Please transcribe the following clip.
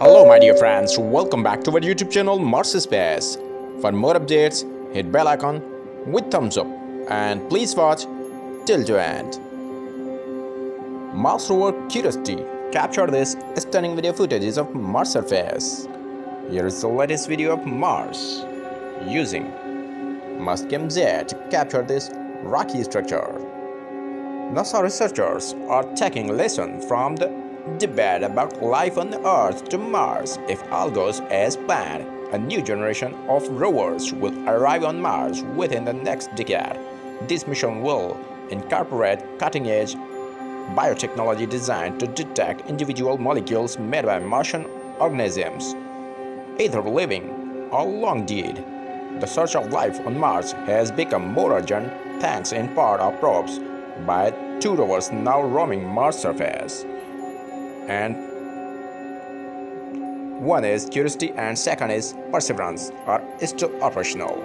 Hello my dear friends, welcome back to our YouTube channel Mars Space. For more updates, hit bell icon with thumbs up and please watch till the end. Mars rover Curiosity captured this stunning video footages of Mars surface. Here is the latest video of Mars using Mastcam Z to capture this rocky structure. NASA researchers are taking lesson from the debate about life on Earth to Mars. If all goes as planned, a new generation of rovers will arrive on Mars within the next decade. This mission will incorporate cutting-edge biotechnology designed to detect individual molecules made by Martian organisms, either living or long dead. The search of life on Mars has become more urgent thanks in part of probes by two rovers now roaming Mars surface. And one is Curiosity and second is Perseverance are still operational.